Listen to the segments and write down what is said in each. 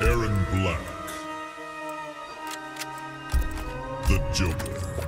Erron Black. The Joker.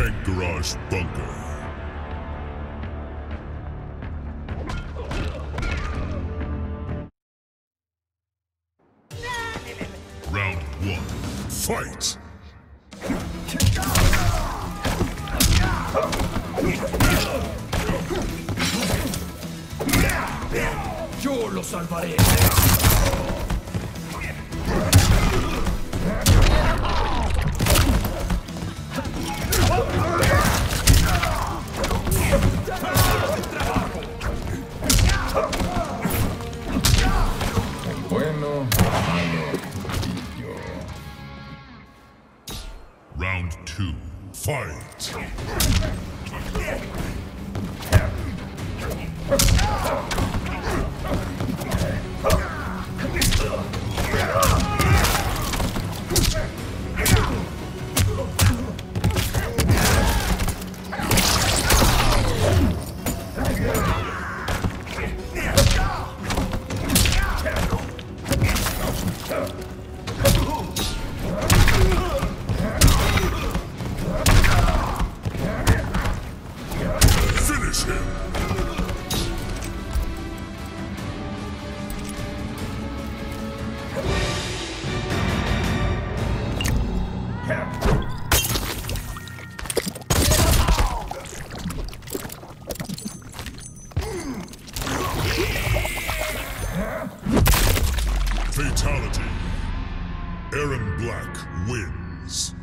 Tank Garage Bunker. Round one. Fight! Yo lo salvaré. Bueno, malo. Round two. Fight! Him! Fatality. Erron Black wins.